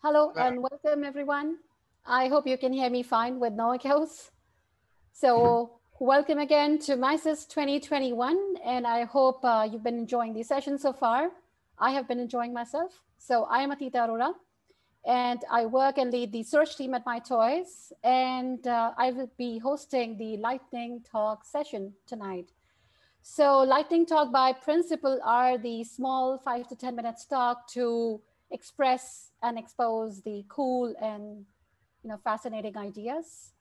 Hello and welcome everyone. I hope you can hear me fine with no echoes. So welcome again to MICES 2021 and I hope uh, you've been enjoying the session so far. I have been enjoying myself. So I am Atita Arora and I work and lead the search team at MyToys and uh, I will be hosting the lightning talk session tonight. So lightning talk by principle are the small five to 10 minutes talk to express and expose the cool and you know fascinating ideas.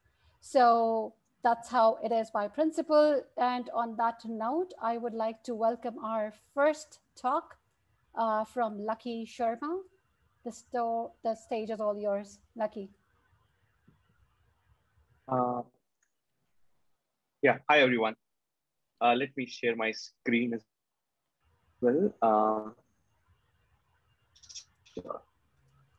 So that's how it is by principle. And on that note, I would like to welcome our first talk uh, from Lucky Sharma. The, the stage is all yours, Lucky. Uh, yeah, hi everyone. Uh, let me share my screen as well.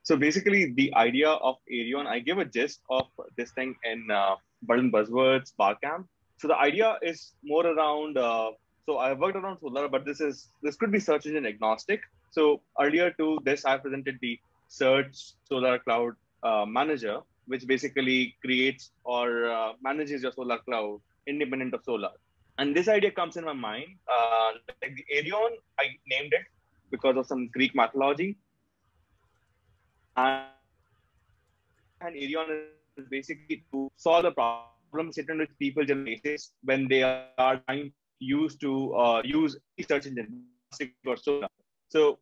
So basically, the idea of Aerion, I give a gist of this thing in uh, Buzzwords Barcamp. So the idea is more around. Uh, so I worked around Solr, but this is this could be search engine agnostic. So earlier to this, I presented the Search Solr Cloud uh, Manager, which basically creates or uh, manages your Solr Cloud independent of Solr. And this idea comes in my mind. Uh, like the Aerion, I named it because of some Greek mythology and, Aerion is basically to solve the problem certain which people generate when they are trying used to uh, use search engine or so. So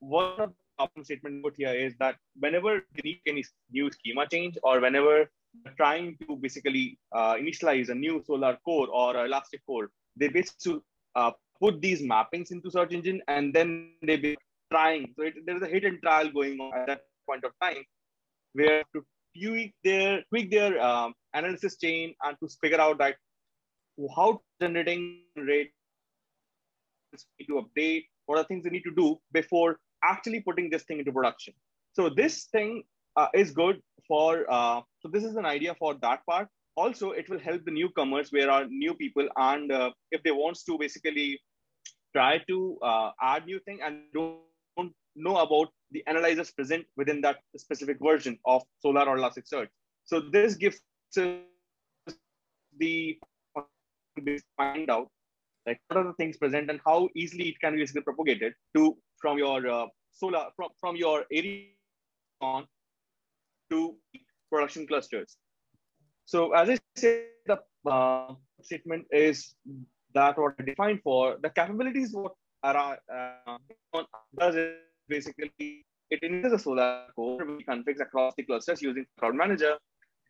one of the problem statement put here is that whenever they need any new schema change or whenever trying to basically uh, initialize a new Solr core or elastic core, they basically uh, put these mappings into search engine and then they be trying. So it, there is a and trial going on at that point of time where to tweak their tweak their um, analysis chain and to figure out that how generating rate need to update what are things they need to do before actually putting this thing into production. So this thing uh, is good for uh, so this is an idea for that part. Also it will help the newcomers where are new people and uh, if they wants to basically try to uh, add new thing and don't know about the analyzers present within that specific version of Solr or Elasticsearch. So this gives us the find out like what are the things present and how easily it can be propagated to from your uh, Solr from, from your area on to production clusters. So as I said, the uh, statement is that what I defined for the capabilities what are, uh, does basically it initiates a Solr core which configs across the clusters using Cloud Manager.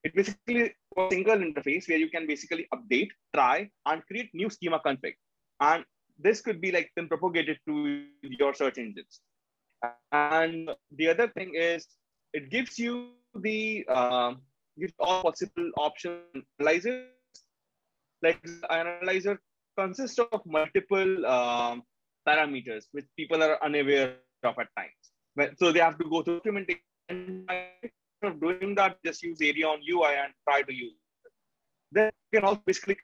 It basically a single interface where you can basically update, try, and create new schema config. And this could be like then propagated to your search engines. And the other thing is it gives you the uh, gives all possible option analyzers. Like analyzer consists of multiple um, parameters which people are unaware of at times. But, So they have to go through documentation. Of doing that, just use Aerion UI and try to use it. Then you can also basically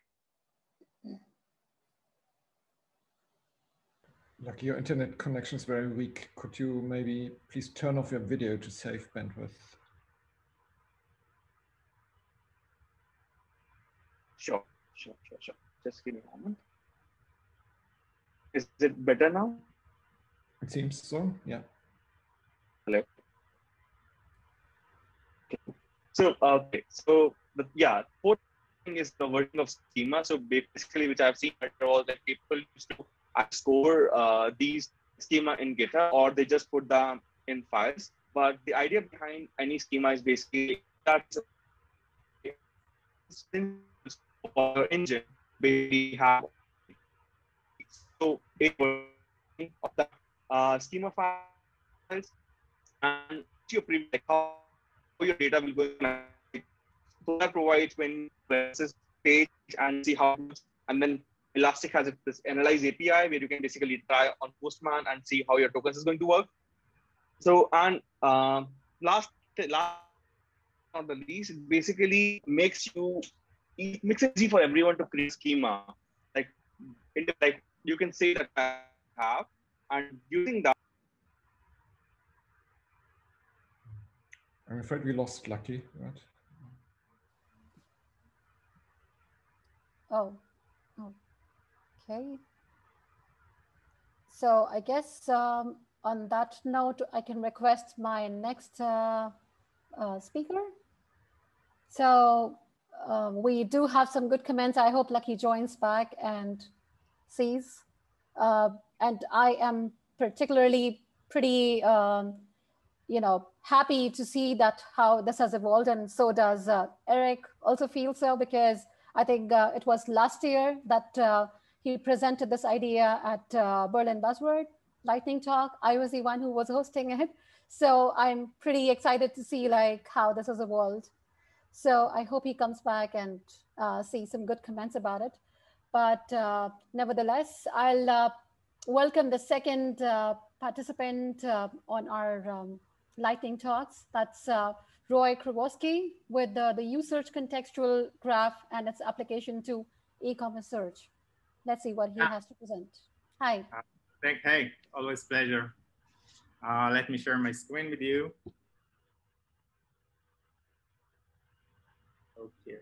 Like your internet connection is very weak. Could you maybe please turn off your video to save bandwidth? Sure, sure, sure, sure. Just give me a moment. Is it better now? It seems so, yeah. Hello. So, okay, so the, yeah, thing is the version of schema. So basically, which I've seen all that people used to score uh, these schema in GitHub or they just put them in files. But the idea behind any schema is basically that or engine we have so a of that uh, schema files and your like how your data will go. So that provides when versus page and see how and then Elastic has this analyze API where you can basically try on Postman and see how your tokens is going to work. So and uh, last last not the least, it basically makes you it makes it easy for everyone to create schema. Like like you can say that I have and using that I'm afraid we lost Lucky, right? Oh, okay. So I guess um, on that note, I can request my next uh, uh, speaker. So um, we do have some good comments. I hope Lucky joins back and sees. Uh, and I am particularly pretty, um, you know, happy to see that how this has evolved. And so does uh, Eric also feel so because I think uh, it was last year that uh, he presented this idea at uh, Berlin Buzzword Lightning Talk. I was the one who was hosting it. So I'm pretty excited to see like how this has evolved. So I hope he comes back and uh, see some good comments about it. But uh, nevertheless, I'll welcome the second uh, participant uh, on our um, lightning talks. That's uh, Roy Kravoski with the, the USearch contextual graph and its application to e-commerce search. Let's see what he ah. has to present. Hi. Thank, hey, always pleasure. Uh, let me share my screen with you. Okay.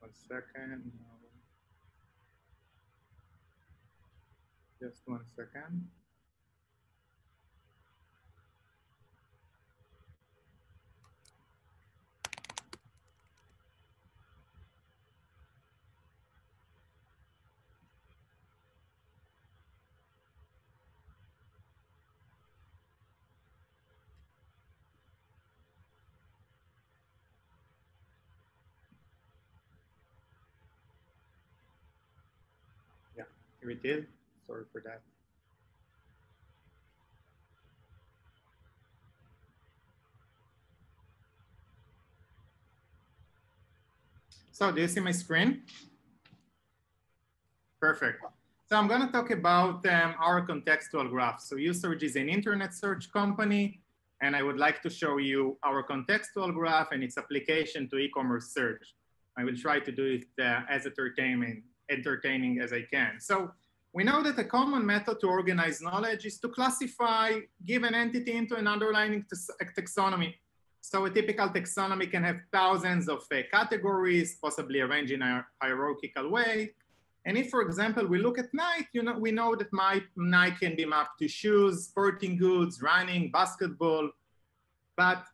One second. Um, just one second. We did. Sorry for that. So do you see my screen? Perfect. So I'm going to talk about um, our contextual graph. So USearch is an internet search company, and I would like to show you our contextual graph and its application to e-commerce search. I will try to do it uh, as entertaining entertaining as I can. So we know that a common method to organize knowledge is to classify given entity into an underlying taxonomy. So a typical taxonomy can have thousands of uh, categories, possibly arranged in a hierarchical way. And if, for example, we look at Nike, you know, we know that my Nike can be mapped to shoes, sporting goods, running, basketball. But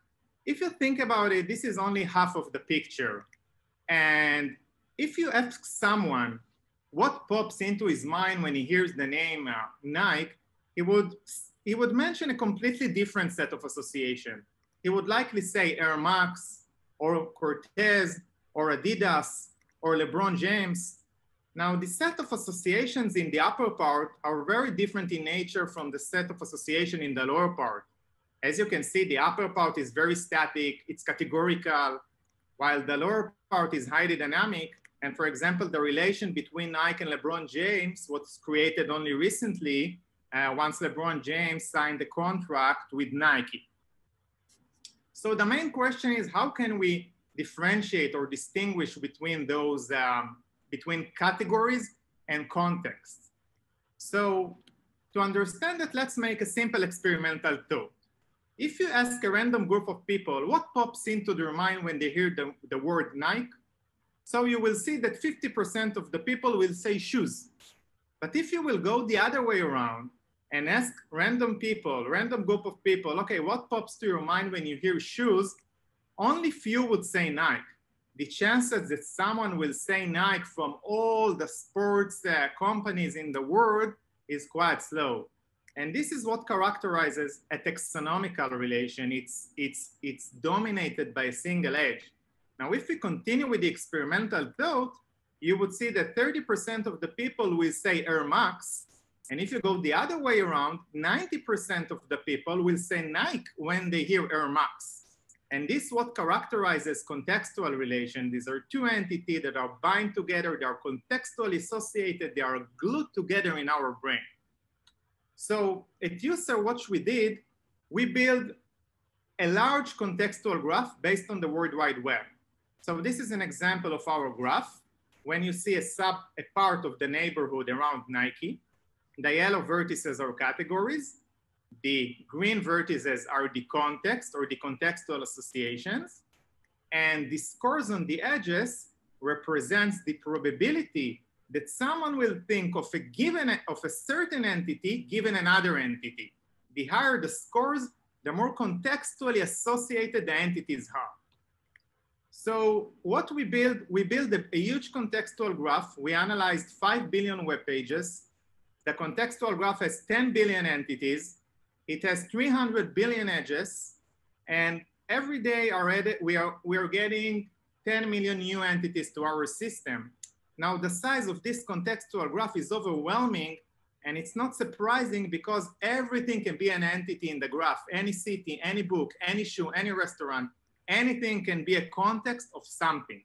if you think about it, this is only half of the picture. And if you ask someone what pops into his mind when he hears the name uh, Nike, he would, he would mention a completely different set of association. He would likely say Air Max or Cortez or Adidas or LeBron James. Now, the set of associations in the upper part are very different in nature from the set of association in the lower part. As you can see, the upper part is very static, it's categorical, while the lower part is highly dynamic and for example, the relation between Nike and LeBron James was created only recently uh, once LeBron James signed the contract with Nike. So the main question is how can we differentiate or distinguish between those, um, between categories and contexts? So to understand that, let's make a simple experimental thought. If you ask a random group of people, what pops into their mind when they hear the, the word Nike? So you will see that 50% of the people will say shoes. But if you will go the other way around and ask random people, random group of people, okay, what pops to your mind when you hear shoes? Only few would say Nike. The chances that someone will say Nike from all the sports uh, companies in the world is quite slow. And this is what characterizes a taxonomical relation. It's, it's, it's dominated by a single edge. Now, if we continue with the experimental thought, you would see that 30% of the people will say Air Max. And if you go the other way around, 90% of the people will say Nike when they hear Air Max. And this is what characterizes contextual relation. These are two entities that are bind together, they are contextually associated, they are glued together in our brain. So at USearch, what we did, we built a large contextual graph based on the World Wide Web. So this is an example of our graph. When you see a sub, a part of the neighborhood around Nike, The yellow vertices are categories. The green vertices are the context or the contextual associations. And the scores on the edges represents the probability that someone will think of a given of a certain entity given another entity. The higher the scores, the more contextually associated the entities are. So what we build, we build a, a, huge contextual graph. We analyzed 5 billion web pages. The contextual graph has 10 billion entities. It has 300 billion edges. And every day already we are, we are getting 10 million new entities to our system. Now the size of this contextual graph is overwhelming and it's not surprising because everything can be an entity in the graph. Any city, any book, any shoe, any restaurant, anything can be a context of something.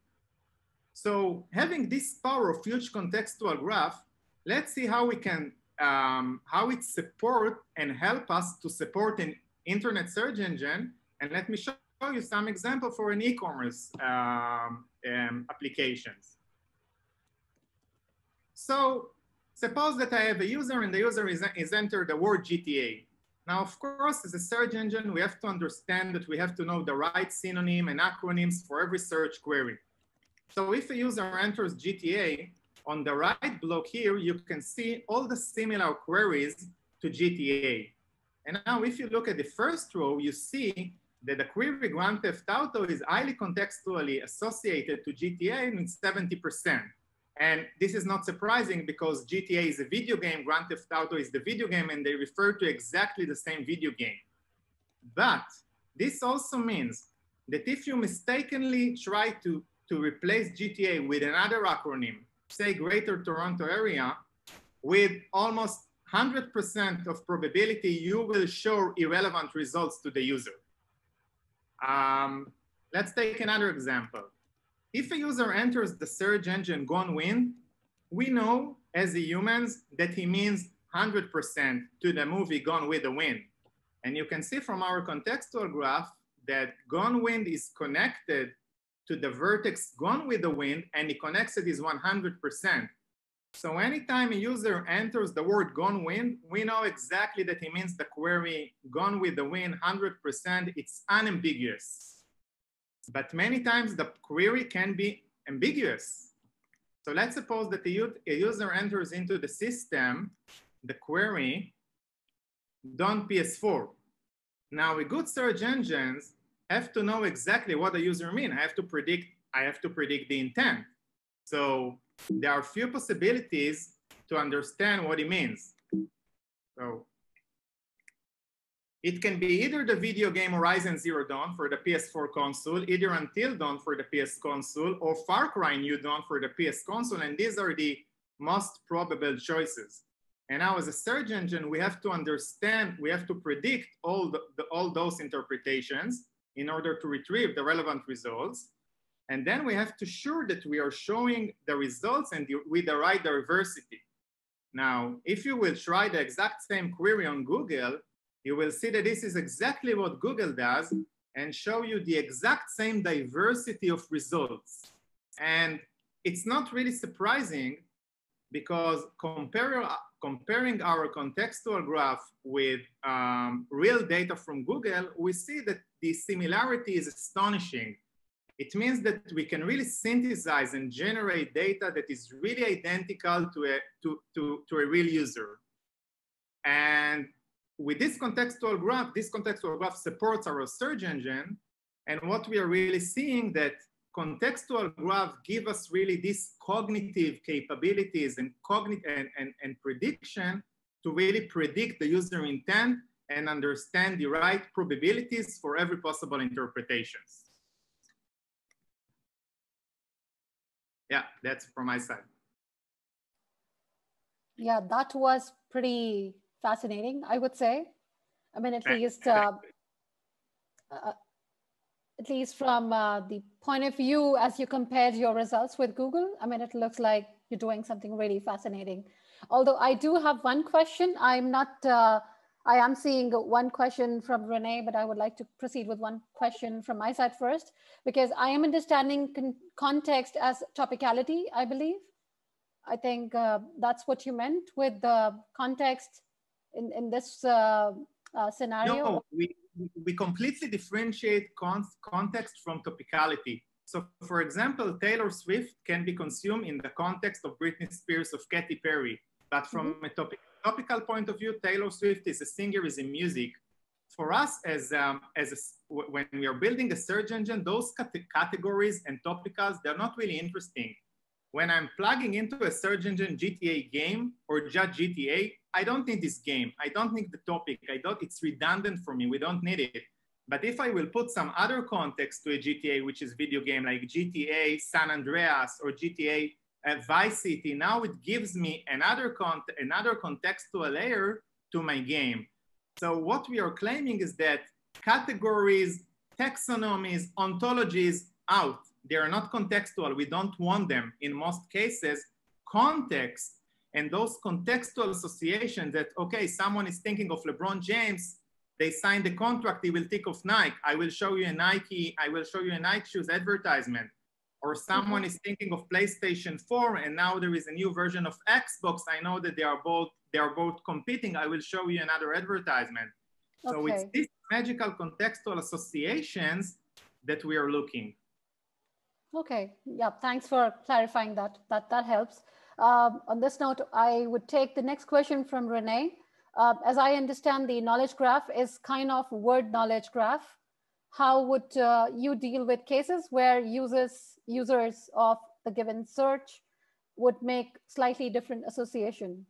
So having this power of huge contextual graph, let's see how we can, um, how it support and help us to support an internet search engine. And let me show you some example for an e-commerce um, um, applications. So suppose that I have a user and the user is, is entered the word GTA. Now, of course, as a search engine, we have to understand that we have to know the right synonym and acronyms for every search query. So if a user enters GTA, on the right block here, you can see all the similar queries to GTA. And now if you look at the first row, you see that the query Grand Theft Auto is highly contextually associated to GTA in 70%. And this is not surprising because GTA is a video game, Grand Theft Auto is the video game, and they refer to exactly the same video game. But this also means that if you mistakenly try to, to replace GTA with another acronym, say Greater Toronto Area, with almost 100% of probability, you will show irrelevant results to the user. Um, let's take another example. If a user enters the search engine Gone Wild, we know as humans that he means 100% to the movie Gone with the Wind. And you can see from our contextual graph that Gone Wild is connected to the vertex Gone with the Wind and the connected is 100%. So anytime a user enters the word Gone Wild, we know exactly that he means the query Gone with the Wind 100%, it's unambiguous. But many times the query can be ambiguous. So let's suppose that a user enters into the system, the query, done PS4. Now with good search engines have to know exactly what the user mean. I have to predict, I have to predict the intent. So there are few possibilities to understand what it means. So it can be either the video game Horizon Zero Dawn for the PS4 console, either Until Dawn for the PS console, or Far Cry New Dawn for the PS console, and these are the most probable choices. And now as a search engine, we have to understand, we have to predict all, the, the, all those interpretations in order to retrieve the relevant results. And then we have to sure that we are showing the results and the, with the right diversity. Now, if you will try the exact same query on Google, you will see that this is exactly what Google does and show you the exact same diversity of results. And it's not really surprising because compare, comparing our contextual graph with um, real data from Google, we see that the similarity is astonishing. It means that we can really synthesize and generate data that is really identical to a, to, to, to a real user. And with this contextual graph, this contextual graph supports our search engine. And what we are really seeing that contextual graph give us really these cognitive capabilities and, and, and, and prediction to really predict the user intent and understand the right probabilities for every possible interpretations. Yeah, that's from my side. Yeah, that was pretty fascinating, I would say. I mean, at least, uh, uh, at least from uh, the point of view as you compared your results with Google, I mean, it looks like you're doing something really fascinating. Although I do have one question, I'm not, uh, I am seeing one question from Renee, but I would like to proceed with one question from my side first, because I am understanding con context as topicality, I believe. I think uh, that's what you meant with the context in, in this uh, uh, scenario? No, we, we completely differentiate con context from topicality. So for example, Taylor Swift can be consumed in the context of Britney Spears of Katy Perry. But from mm -hmm. a topic, topical point of view, Taylor Swift is a singer, is a music. For us, as, um, as a, when we are building a search engine, those categories and topicals, they're not really interesting. When I'm plugging into a search engine GTA game or just GTA, I don't need this game. I don't need the topic. I don't, it's redundant for me. We don't need it. But if I will put some other context to a GTA, which is video game like GTA San Andreas or GTA at uh, Vice City, now it gives me another, con another contextual layer to my game. So what we are claiming is that categories, taxonomies, ontologies out. They are not contextual. We don't want them in most cases. Context and those contextual associations that, okay, someone is thinking of LeBron James, they signed the contract, he will think of Nike. I will show you a Nike, I will show you a Nike shoes advertisement or someone mm -hmm. is thinking of PlayStation 4 and now there is a new version of Xbox, I know that they are both they are both competing. I will show you another advertisement. Okay. So it's these magical contextual associations that we are looking. Okay. Yeah. Thanks for clarifying that. That that helps. Um, on this note, I would take the next question from Renee. Uh, as I understand, the knowledge graph is kind of word knowledge graph how would uh, you deal with cases where users users of the given search would make slightly different association?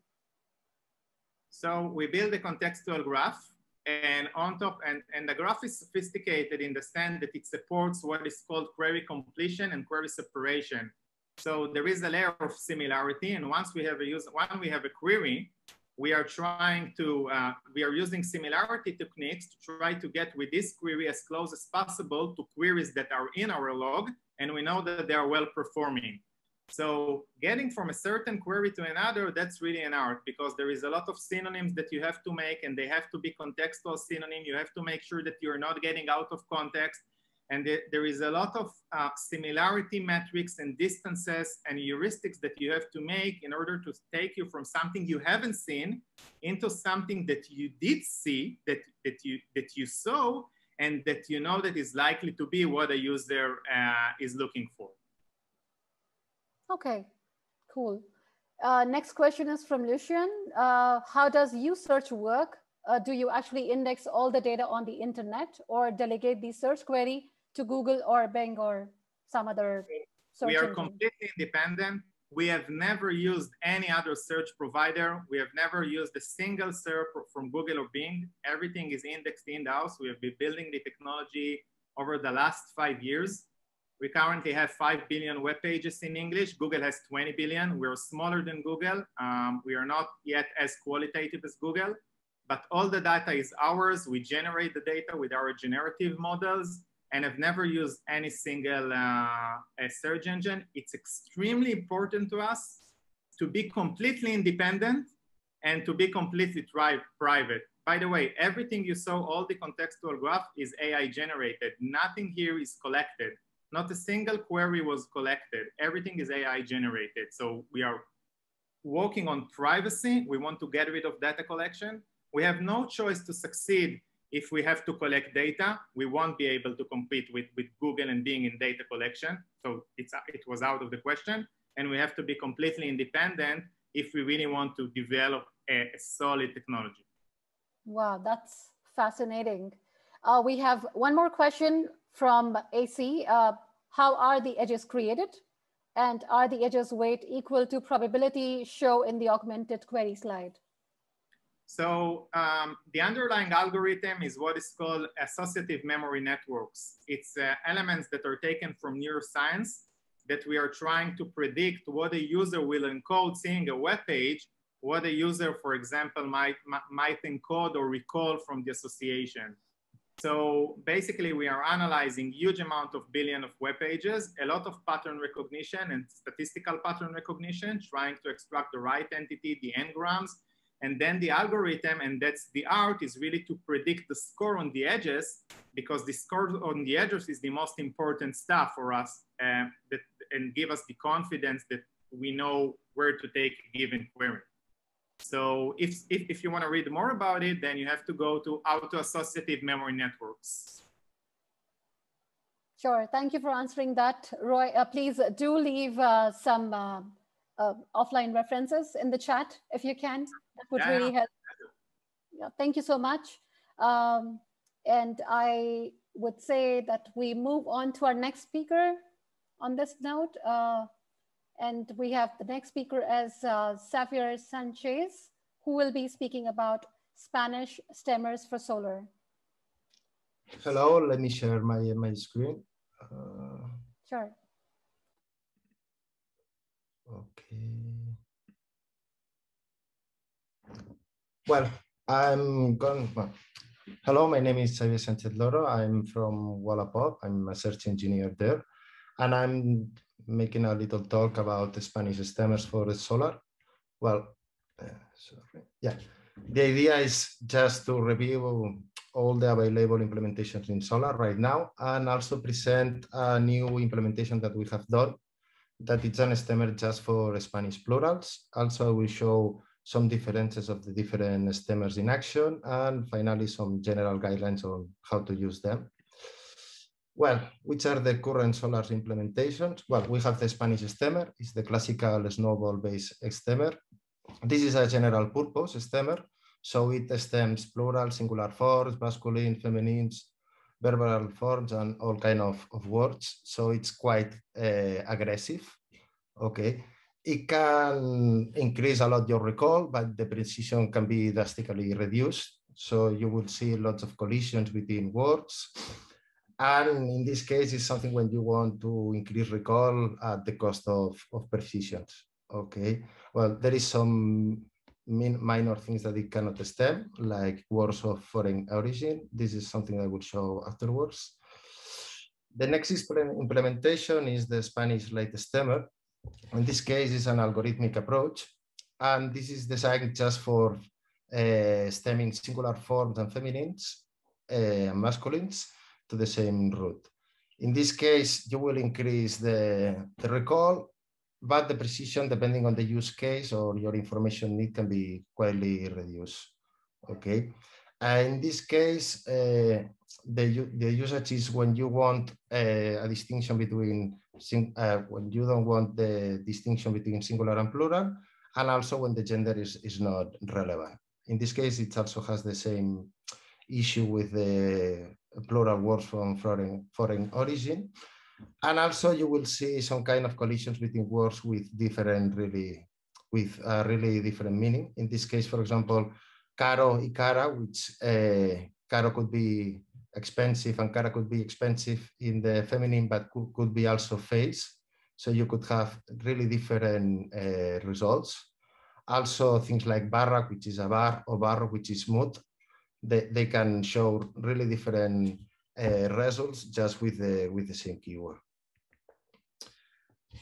So we build a contextual graph and on top, and, and the graph is sophisticated in the sense that it supports what is called query completion and query separation. So there is a layer of similarity. And once we have a use, when we have a query, we are trying to, uh, we are using similarity techniques to try to get with this query as close as possible to queries that are in our log, and we know that they are well performing. So getting from a certain query to another, that's really an art because there is a lot of synonyms that you have to make and they have to be contextual synonym. You have to make sure that you're not getting out of context and there is a lot of uh, similarity metrics and distances and heuristics that you have to make in order to take you from something you haven't seen into something that you did see, that, that, you, that you saw, and that you know that is likely to be what a user uh, is looking for. Okay, cool. Uh, next question is from Lucian. Uh, how does USearch work? Uh, do you actually index all the data on the internet or delegate the search query to Google or Bing or some other search We are engine. completely independent. We have never used any other search provider. We have never used a single search from Google or Bing. Everything is indexed in-house. We have been building the technology over the last five years. We currently have 5 billion web pages in English. Google has 20 billion. We're smaller than Google. Um, we are not yet as qualitative as Google, but all the data is ours. We generate the data with our generative models and I've never used any single uh, search engine. It's extremely important to us to be completely independent and to be completely private. By the way, everything you saw, all the contextual graph is AI generated. Nothing here is collected. Not a single query was collected. Everything is AI generated. So we are working on privacy. We want to get rid of data collection. We have no choice to succeed if we have to collect data, we won't be able to compete with, with Google and Bing in data collection. So it's, it was out of the question. And we have to be completely independent if we really want to develop a, a solid technology. Wow, that's fascinating. Uh, we have one more question from AC. Uh, how are the edges created? And are the edges weight equal to probability show in the augmented query slide? So um, the underlying algorithm is what is called associative memory networks. It's uh, elements that are taken from neuroscience that we are trying to predict what a user will encode seeing a web page, what a user, for example, might, might encode or recall from the association. So basically we are analyzing huge amount of billion of web pages, a lot of pattern recognition and statistical pattern recognition, trying to extract the right entity, the n-grams, and then the algorithm, and that's the art, is really to predict the score on the edges because the score on the edges is the most important stuff for us uh, that, and give us the confidence that we know where to take a given query. So if, if, if you want to read more about it, then you have to go to auto-associative memory networks. Sure. Thank you for answering that, Roy. Uh, please do leave uh, some uh, offline references in the chat if you can. That would yeah, really help. Yeah, thank you so much. Um, and I would say that we move on to our next speaker on this note. Uh, and we have the next speaker as uh, Xavier Sanchez, who will be speaking about Spanish stemmers for Solr. Hello, let me share my, my screen. Uh, sure. Okay. Well, I'm going, well, hello, my name is Xavier Sanchez Loro. I'm from Wallapop. I'm a search engineer there. And I'm making a little talk about the Spanish stemmers for Solr. Well, uh, sorry. Yeah, the idea is just to review all the available implementations in Solr right now and also present a new implementation that we have done that it's an stemmer just for Spanish plurals. Also, we show some differences of the different stemmers in action and finally some general guidelines on how to use them. Well, which are the current Solr implementations? Well, we have the Spanish stemmer, it's the classical snowball-based stemmer. This is a general purpose stemmer, so it stems plural, singular forms, masculine, feminines, verbal forms, and all kind of, of words. So it's quite uh, aggressive. Okay. It can increase a lot your recall, but the precision can be drastically reduced. So you will see lots of collisions between words. And in this case, it's something when you want to increase recall at the cost of, of precision. Okay, well, there is some minor things that it cannot stem, like words of foreign origin. This is something I will show afterwards. The next implementation is the Spanish light stemmer. In this case, it's an algorithmic approach. And this is designed just for uh, stemming singular forms and feminines, uh, masculines, to the same root. In this case, you will increase the, the recall, but the precision, depending on the use case or your information need, can be greatly reduced. Okay. Uh, in this case, uh, the, the usage is when you want uh, a distinction between, uh, when you don't want the distinction between singular and plural, and also when the gender is, is not relevant. In this case, it also has the same issue with the plural words from foreign, foreign origin. And also you will see some kind of collisions between words with different really, with a really different meaning. In this case, for example, caro y cara, which uh, caro could be expensive and cara could be expensive in the feminine, but could, could be also face. So you could have really different uh, results. Also things like barra, which is a bar, or barro, which is mood, they, they can show really different results just with the, with the same keyword.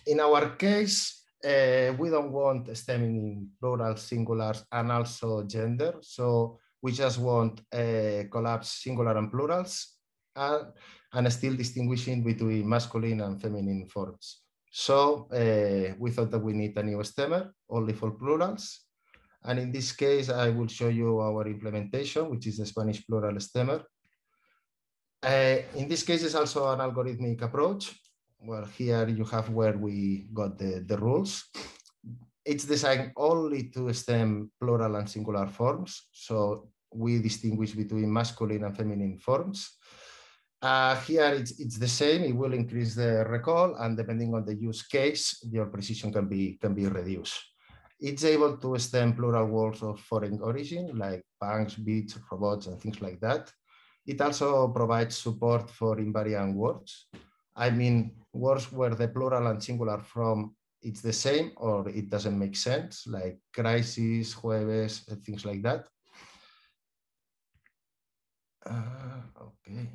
In our case, uh, we don't want stemming in plural, singulars, and also gender. So we just want uh, collapse singular and plurals and, and still distinguishing between masculine and feminine forms. So uh, we thought that we need a new stemmer only for plurals and in this case, I will show you our implementation, which is the Spanish plural stemmer. Uh, in this case, it's also an algorithmic approach. Well, here you have where we got the, the rules. It's designed only to stem plural and singular forms. So we distinguish between masculine and feminine forms. Uh, here it's, it's the same, it will increase the recall and depending on the use case, your precision can be, can be reduced. It's able to stem plural words of foreign origin, like banks, beats, robots, and things like that. It also provides support for invariant words. I mean, words where the plural and singular from it's the same or it doesn't make sense, like crisis, jueves, things like that. Uh, okay.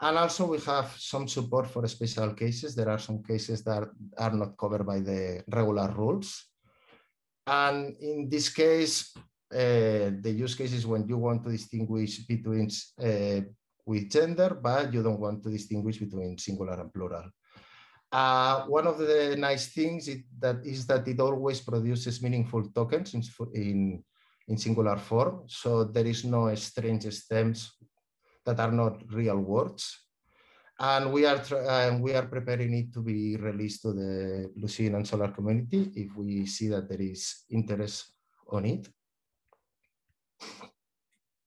And also we have some support for special cases. There are some cases that are not covered by the regular rules. And in this case, uh, the use case is when you want to distinguish between uh, with gender, but you don't want to distinguish between singular and plural. Uh, one of the nice things it, that is that it always produces meaningful tokens in, in, in singular form. So there is no strange stems that are not real words. And we are, uh, we are preparing it to be released to the Lucene and Solr community if we see that there is interest on it.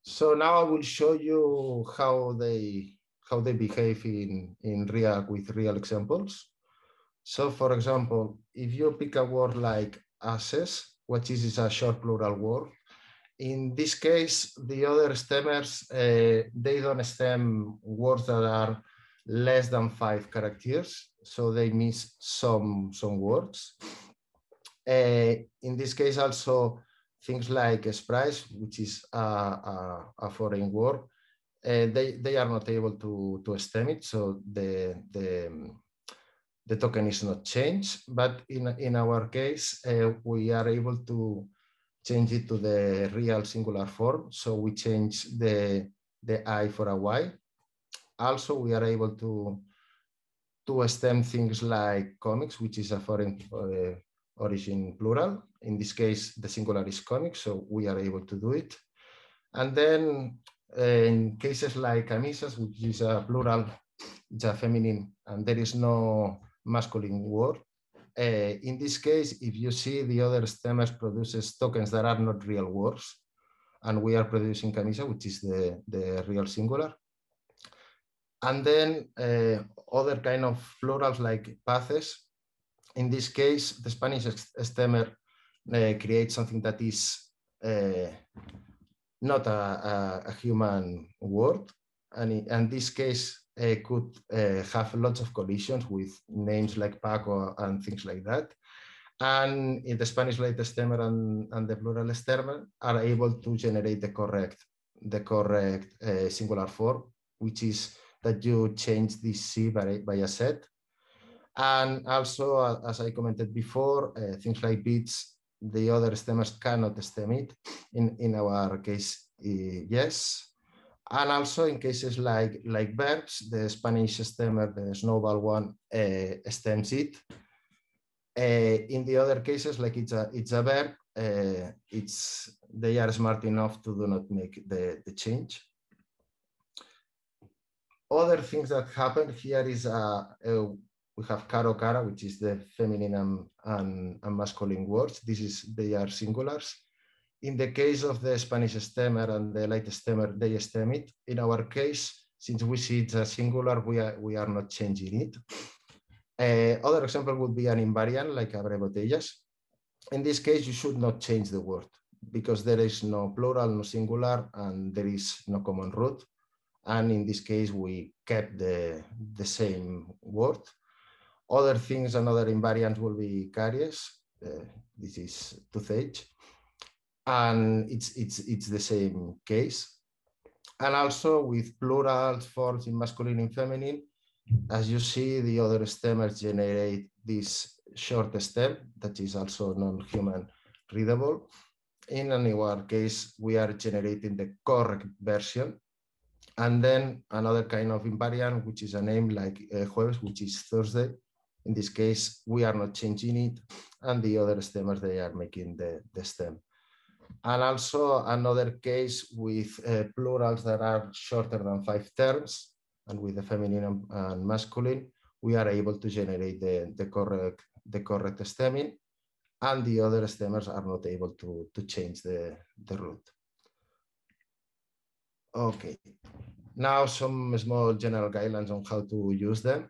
So now I will show you how they how they behave in, in React with real examples. So for example, if you pick a word like access, which is a short plural word, in this case, the other stemmers, uh, they don't stem words that are less than five characters, so they miss some, some words. Uh, in this case also, things like sprice, which is a, a, a foreign word, uh, they, they are not able to, to stem it, so the, the, the token is not changed. But in, in our case, uh, we are able to change it to the real singular form. So we change the, the I for a Y. Also, we are able to, to stem things like comics, which is a foreign uh, origin plural. In this case, the singular is comics, so we are able to do it. And then uh, in cases like camisas, which is a plural, it's a feminine, and there is no masculine word. Uh, in this case, if you see the other stemmers produces tokens that are not real words, and we are producing camisa, which is the, the real singular. And then uh, other kind of plurals like paths. In this case, the Spanish stemmer uh, creates something that is uh, not a, a, a, human word. And in this case, uh, could uh, have lots of collisions with names like Paco and things like that. And in the Spanish latest stemmer and, and the plural stemmer are able to generate the correct, the correct uh, singular form, which is that you change this C by, by a set. And also, as I commented before, uh, things like bits, the other stemmers cannot stem it. In, in our case, uh, yes. And also in cases like, like verbs, the Spanish stemmer, the snowball one, uh, stems it. Uh, in the other cases, like it's a, it's a verb, uh, it's, they are smart enough to do not make the, the change. Other things that happen here is uh, uh, we have caro cara, which is the feminine and, and, and masculine words. This is, they are singulars. In the case of the Spanish stemmer and the light stemmer, they stem it. In our case, since we see it's a singular, we are, we are not changing it. Uh, other example would be an invariant, like abre botellas. In this case, you should not change the word because there is no plural, no singular, and there is no common root. And in this case, we kept the, the same word. Other things, another invariant will be caries. Uh, this is toothache and it's it's it's the same case and also with plurals forms in masculine and feminine as you see the other stemmers generate this short stem that is also non-human readable in our case we are generating the correct version and then another kind of invariant which is a name like uh, jueves which is thursday in this case we are not changing it and the other stemmers they are making the, the stem and also another case with uh, plurals that are shorter than five terms, and with the feminine and masculine, we are able to generate the, the correct the correct stemming, and the other stemmers are not able to, to change the, the root. Okay, now some small general guidelines on how to use them.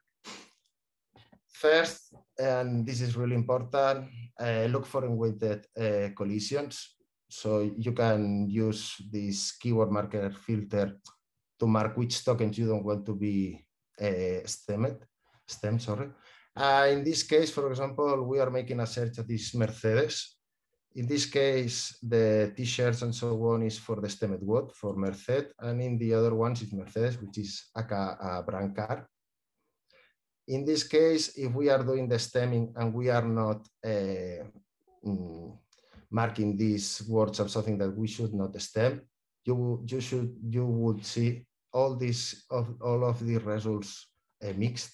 First, and this is really important, uh, look for unweighted uh, collisions so you can use this keyword marker filter to mark which tokens you don't want to be uh, stemmed, stem, sorry. Uh, in this case, for example, we are making a search at this Mercedes. In this case, the t-shirts and so on is for the stemmed word for Merced, and in the other ones it's Mercedes, which is a, a brand car. In this case, if we are doing the stemming and we are not uh, marking these words as something that we should not stem, you you should you would see all these of all of the results uh, mixed.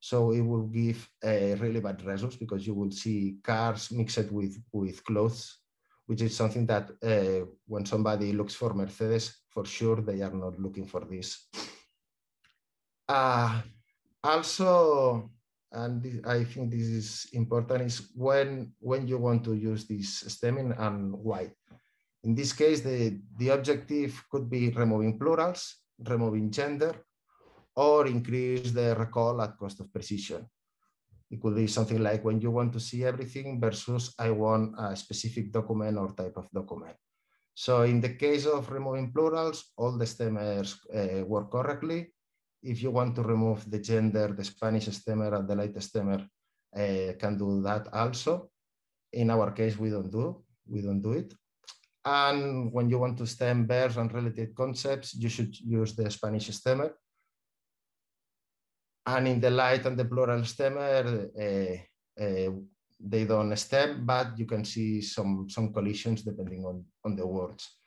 So it will give a really bad results because you will see cars mixed with, with clothes, which is something that uh, when somebody looks for Mercedes, for sure they are not looking for this. Uh, also, and I think this is important, is when, when you want to use this stemming and why. In this case, the, the objective could be removing plurals, removing gender, or increase the recall at cost of precision. It could be something like when you want to see everything versus I want a specific document or type of document. So in the case of removing plurals, all the stemmers uh, work correctly. If you want to remove the gender, the Spanish stemmer and the light stemmer uh, can do that also. In our case, we don't do, we don't do it. And when you want to stem verbs and related concepts, you should use the Spanish stemmer. And in the light and the plural stemmer, uh, uh, they don't stem, but you can see some, some collisions depending on, on the words.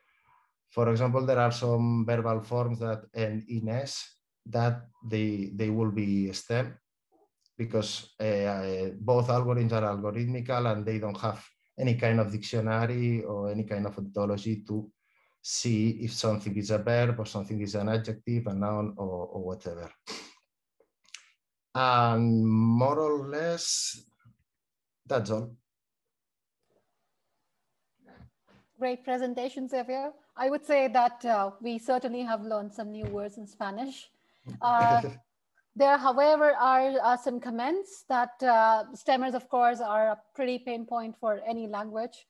For example, there are some verbal forms that end in S that they, they will be stem because uh, both algorithms are algorithmical and they don't have any kind of dictionary or any kind of ontology to see if something is a verb or something is an adjective, a noun, or, or whatever. And more or less, that's all. Great presentation, Xavier. I would say that uh, we certainly have learned some new words in Spanish. Uh, there, however, are uh, some comments that uh, stemmers, of course, are a pretty pain point for any language.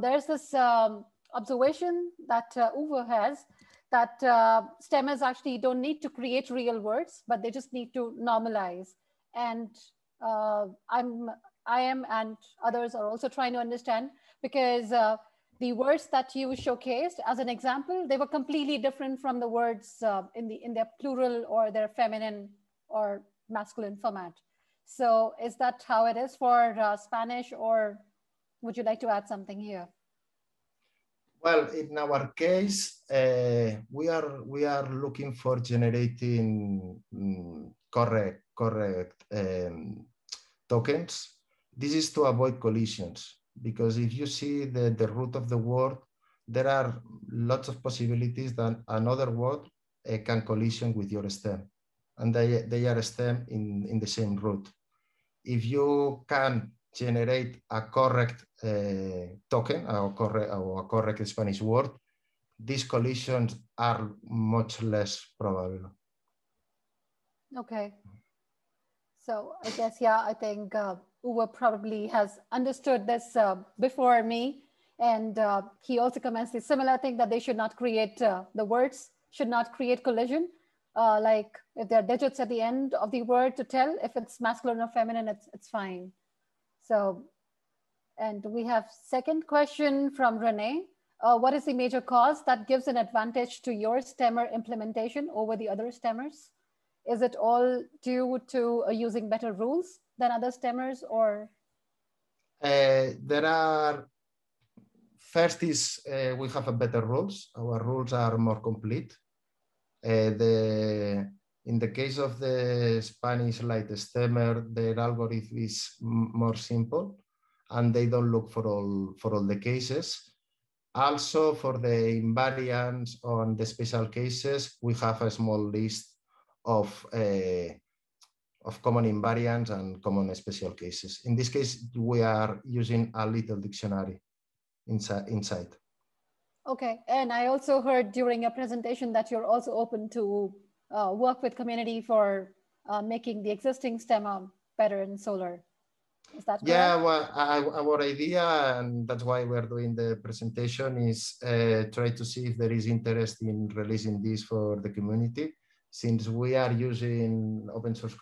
There's this um, observation that uh, Uwe has that uh, stemmers actually don't need to create real words, but they just need to normalize. And uh, I'm, I am, and others are also trying to understand because the words that you showcased as an example, they were completely different from the words in, the, in their plural or their feminine or masculine format. So is that how it is for uh, Spanish or would you like to add something here? Well, in our case, uh, we are we are looking for generating um, correct correct um, tokens. This is to avoid collisions because if you see the, the root of the word, there are lots of possibilities that another word uh, can collision with your stem and they, they are stem in, in the same root. If you can generate a correct uh, token or correct, or a correct Spanish word, these collisions are much less probable. Okay. So I guess, yeah, I think uh, Uwe probably has understood this uh, before me. And uh, he also comments the similar thing that they should not create, uh, the words should not create collision uh, like if there are digits at the end of the word to tell if it's masculine or feminine, it's, it's fine. So, and we have second question from Renee. Uh, what is the major cause that gives an advantage to your stemmer implementation over the other stemmers? Is it all due to uh, using better rules than other stemmers or? Uh, there are, first is uh, we have a better rules. Our rules are more complete uh, the, in the case of the Spanish light stemmer, their algorithm is more simple and they don't look for all, for all the cases. Also for the invariants on the special cases, we have a small list of, uh, of common invariants and common special cases. In this case, we are using a little dictionary inside. inside. Okay, and I also heard during your presentation that you're also open to uh, work with community for uh, making the existing stemmer better in Solr. Is that correct? Yeah, well, I, our idea, and that's why we're doing the presentation, is uh, try to see if there is interest in releasing this for the community. Since we are using open source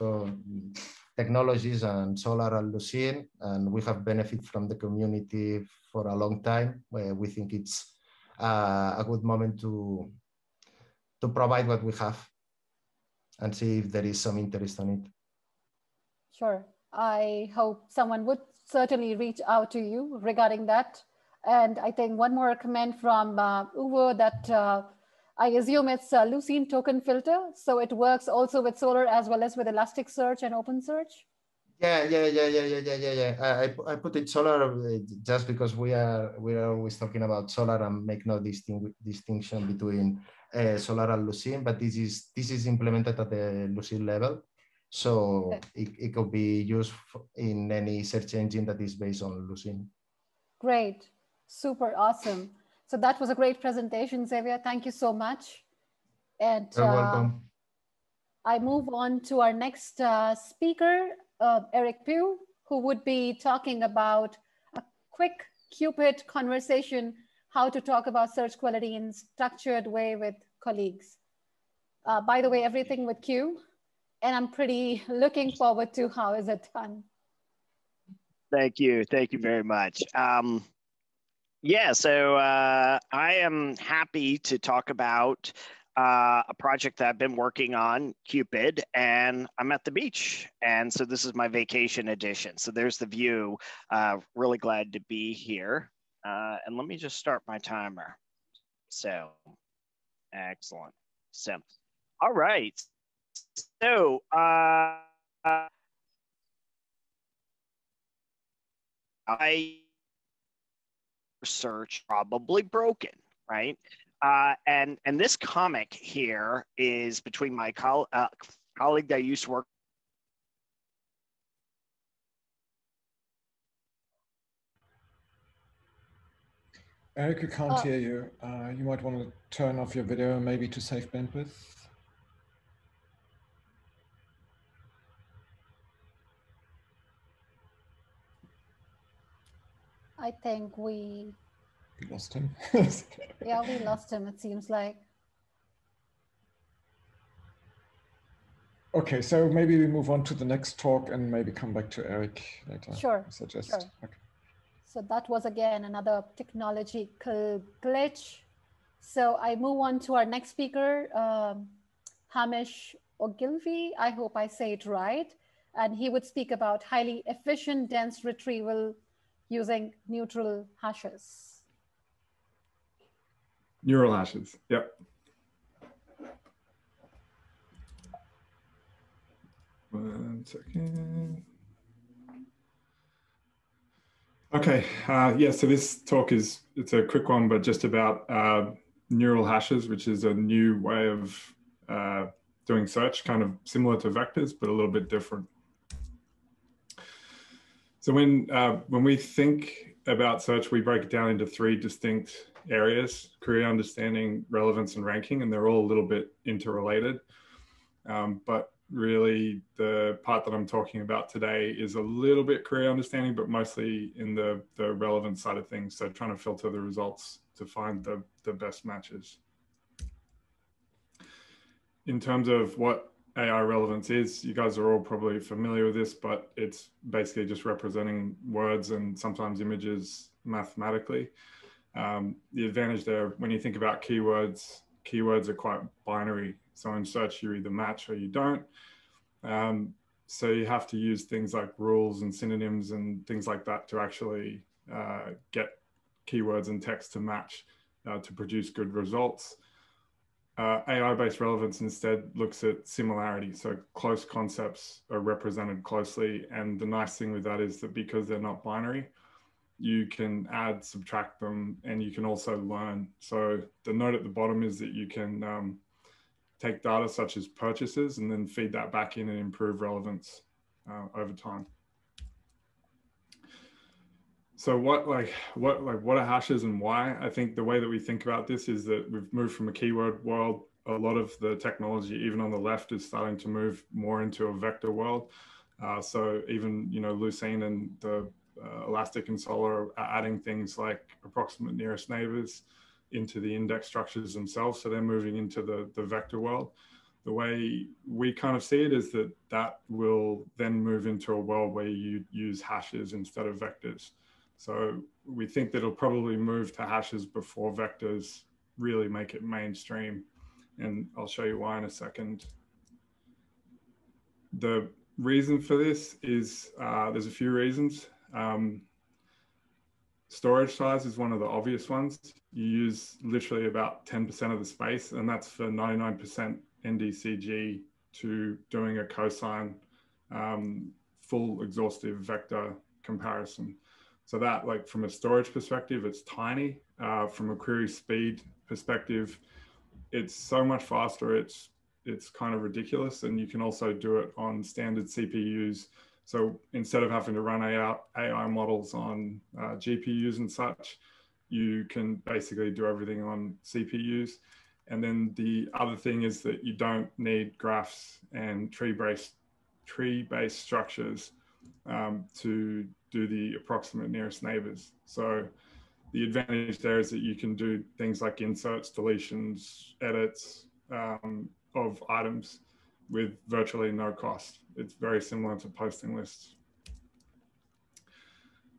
technologies and Solr and Lucene, and we have benefit from the community for a long time, we think it's uh, a good moment to to provide what we have and see if there is some interest on it. Sure. I hope someone would certainly reach out to you regarding that. And I think one more comment from uh, Uwe that uh, I assume it's a Lucene token filter. So it works also with Solr as well as with Elasticsearch and OpenSearch. Yeah, yeah, yeah, yeah, yeah, yeah, yeah, yeah. I, I put it Solr uh, just because we are we are always talking about Solr and make no distinct, distinction between uh, Solr and Lucene, but this is this is implemented at the Lucene level, so okay. it, it could be used in any search engine that is based on Lucene. Great, super awesome. So that was a great presentation, Xavier. Thank you so much. And You're uh, welcome. I move on to our next uh, speaker, uh, Eric Pugh, who would be talking about a quick Quepid conversation, how to talk about search quality in structured way with colleagues. Uh, by the way, everything with Q, and I'm pretty looking forward to how is it done. Thank you. Thank you very much. Um, yeah, so uh, I am happy to talk about uh, a project that I've been working on, Quepid, and I'm at the beach. And so this is my vacation edition. So there's the view. Uh, really glad to be here. Uh, and let me just start my timer. So, excellent. So, all right. So, uh, I search probably broken, right? Uh, and and this comic here is between my col- uh, colleague that I used to work. Eric, I can't uh, hear you. Uh, you might want to turn off your video maybe to save bandwidth. I think we we lost him. yeah, we lost him, it seems like. Okay, so maybe we move on to the next talk and maybe come back to Eric later. Sure. I suggest. Sure. Okay. So that was again another technological glitch. So I move on to our next speaker, um, Hamish Ogilvy. I hope I say it right. And he would speak about highly efficient dense retrieval using neural hashes. Neural hashes. Yep. One second. Okay, uh, yeah, so this talk is, it's a quick one, but just about uh, neural hashes, which is a new way of uh, doing search, kind of similar to vectors, but a little bit different. So when, uh, when we think about search, we break it down into three distinct areas, query understanding, relevance, and ranking, and they're all a little bit interrelated. Um, but really the part that I'm talking about today is a little bit query understanding, but mostly in the, the relevance side of things. So trying to filter the results to find the, the best matches. In terms of what AI relevance is, you guys are all probably familiar with this, but it's basically just representing words and sometimes images mathematically. Um, the advantage there, when you think about keywords, keywords are quite binary. So in search, you either match or you don't. Um, so you have to use things like rules and synonyms and things like that to actually uh, get keywords and text to match uh, to produce good results. Uh, AI-based relevance instead looks at similarity. So close concepts are represented closely. And the nice thing with that is that because they're not binary, you can add, subtract them, and you can also learn. So the note at the bottom is that you can um, take data such as purchases and then feed that back in and improve relevance uh, over time. So what like what like what are hashes and why? I think the way that we think about this is that we've moved from a keyword world. A lot of the technology, even on the left, is starting to move more into a vector world. Uh, so even you know Lucene and the uh, Elastic and Solr are adding things like approximate nearest neighbors into the index structures themselves. So they're moving into the, the vector world. The way we kind of see it is that that will then move into a world where you use hashes instead of vectors. So we think that it'll probably move to hashes before vectors really make it mainstream. And I'll show you why in a second. The reason for this is uh, there's a few reasons. Um, storage size is one of the obvious ones. You use literally about 10% of the space, and that's for 99% NDCG to doing a cosine um, full exhaustive vector comparison. So that like from a storage perspective, it's tiny. Uh, from a query speed perspective, it's so much faster. It's it's kind of ridiculous, and you can also do it on standard CPUs. So instead of having to run AI, AI models on uh, GPUs and such, you can basically do everything on CPUs. And then the other thing is that you don't need graphs and tree-based tree-based structures um, to do the approximate nearest neighbors. So the advantage there is that you can do things like inserts, deletions, edits um, of items with virtually no cost. It's very similar to posting lists.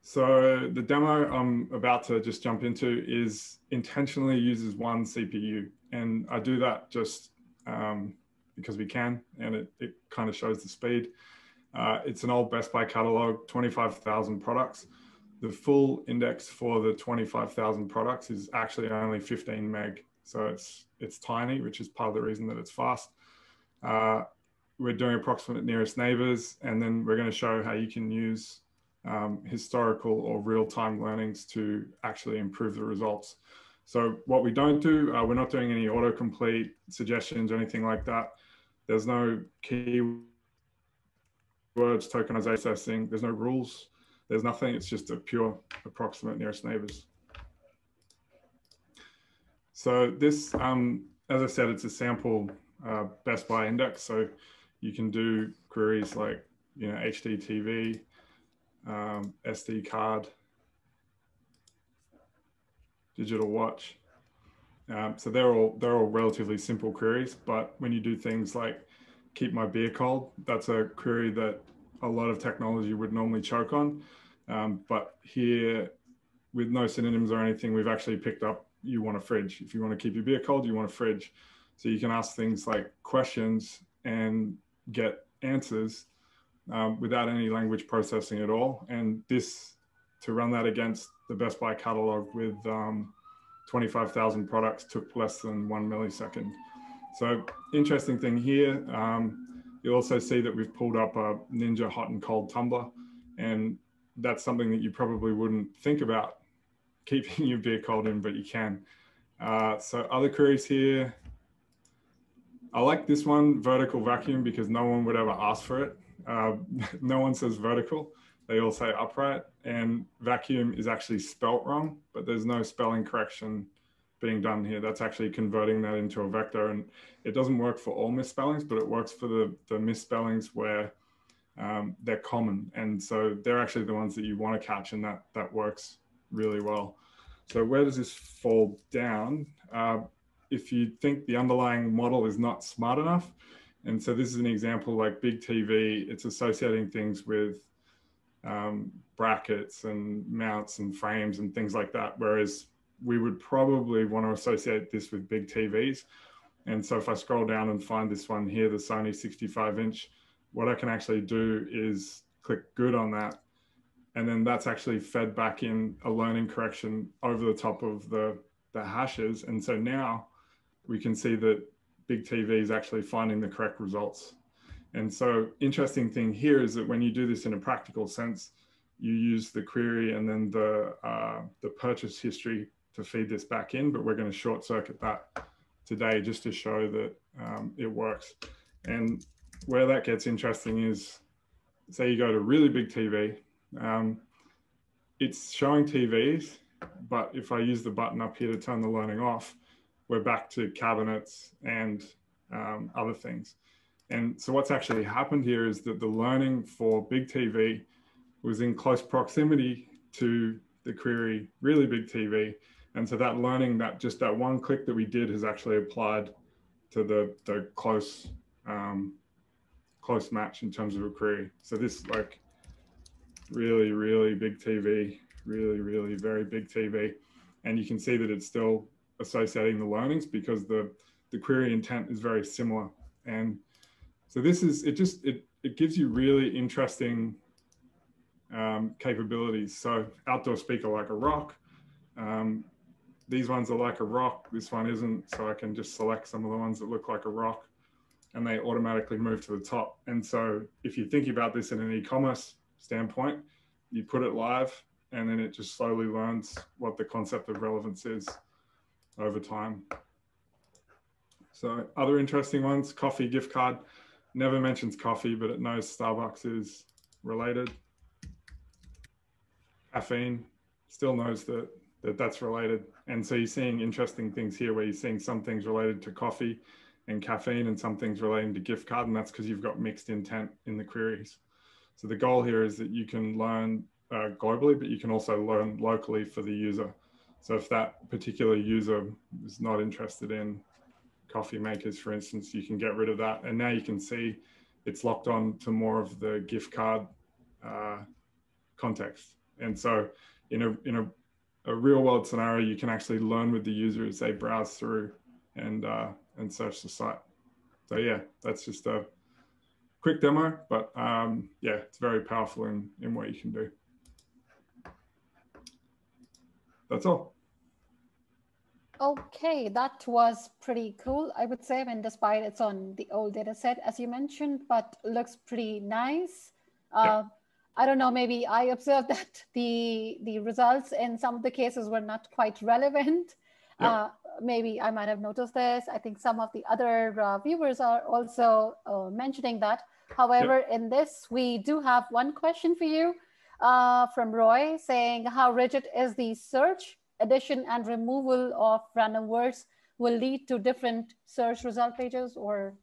So the demo I'm about to just jump into is intentionally uses one CPU. And I do that just um, because we can, and it, it kind of shows the speed. Uh, it's an old Best Buy catalog, 25,000 products. The full index for the 25,000 products is actually only 15 meg. So it's, it's tiny, which is part of the reason that it's fast. Uh, we're doing approximate nearest neighbors, and then we're going to show how you can use um, historical or real-time learnings to actually improve the results. So what we don't do, uh, we're not doing any autocomplete suggestions or anything like that. There's no keywords tokenization testing. There's no rules. There's nothing. It's just a pure approximate nearest neighbors. So this, um, as I said, it's a sample uh, Best Buy index. So you can do queries like, you know, HDTV, um, SD card, digital watch. Um, so they're all they're all relatively simple queries, but when you do things like keep my beer cold, that's a query that a lot of technology would normally choke on. Um, but here, with no synonyms or anything, we've actually picked up you want a fridge. If you want to keep your beer cold, you want a fridge. So you can ask things like questions and get answers um, without any language processing at all. And this, to run that against the Best Buy catalog with um, 25,000 products took less than one millisecond. So interesting thing here, um, you'll also see that we've pulled up a Ninja hot and cold tumbler. And that's something that you probably wouldn't think about keeping your beer cold in, but you can. Uh, so other queries here. I like this one, vertical vacuum, because no one would ever ask for it. Uh, no one says vertical. They all say upright and vacuum is actually spelt wrong, but there's no spelling correction being done here. That's actually converting that into a vector. And it doesn't work for all misspellings, but it works for the, the misspellings where um, they're common. And so they're actually the ones that you want to catch and that, that works really well. So where does this fall down? Uh, if you think the underlying model is not smart enough, and so this is an example like big TV, it's associating things with um, brackets and mounts and frames and things like that. Whereas we would probably want to associate this with big TVs. And so if I scroll down and find this one here, the Sony 65 inch, what I can actually do is click good on that. And then that's actually fed back in a learning correction over the top of the, the hashes. And so now we can see that big TV is actually finding the correct results. And so interesting thing here is that when you do this in a practical sense, you use the query and then the, uh, the purchase history to feed this back in, but we're going to short circuit that today just to show that um, it works. And where that gets interesting is, say you go to really big TV, um, it's showing TVs, but if I use the button up here to turn the learning off, we're back to cabinets and um, other things. And so what's actually happened here is that the learning for big TV was in close proximity to the query really big TV. And so that learning that just that one click that we did has actually applied to the, the close um, close match in terms of a query. So this like really, really big TV, really, really very big TV. And you can see that it's still associating the learnings because the, the query intent is very similar. And so this is, it just, it, it gives you really interesting um, capabilities. So outdoor speaker like a rock. Um, these ones are like a rock. This one isn't. So I can just select some of the ones that look like a rock and they automatically move to the top. And so if you're thinking about this in an e-commerce standpoint, you put it live and then it just slowly learns what the concept of relevance is over time. So other interesting ones, coffee gift card, never mentions coffee, but it knows Starbucks is related. Caffeine still knows that, that that's related. And so you're seeing interesting things here where you're seeing some things related to coffee and caffeine and some things relating to gift card. And that's because you've got mixed intent in the queries. So the goal here is that you can learn uh, globally, but you can also learn locally for the user. So if that particular user is not interested in coffee makers, for instance, you can get rid of that. And now you can see it's locked on to more of the gift card uh, context. And so in a, in a, a, real world scenario, you can actually learn with the user as they browse through and, uh, and search the site. So yeah, that's just a quick demo, but um, yeah, it's very powerful in, in what you can do. That's all. Okay, that was pretty cool, I would say, I mean, despite it's on the old data set, as you mentioned, but looks pretty nice. Uh, yeah. I don't know, maybe I observed that the, the results in some of the cases were not quite relevant. Uh, maybe I might have noticed this. I think some of the other uh, viewers are also uh, mentioning that. However, in this, we do have one question for you uh, from Roy saying, how rigid is the search, addition and removal of random words will lead to different search result pages or?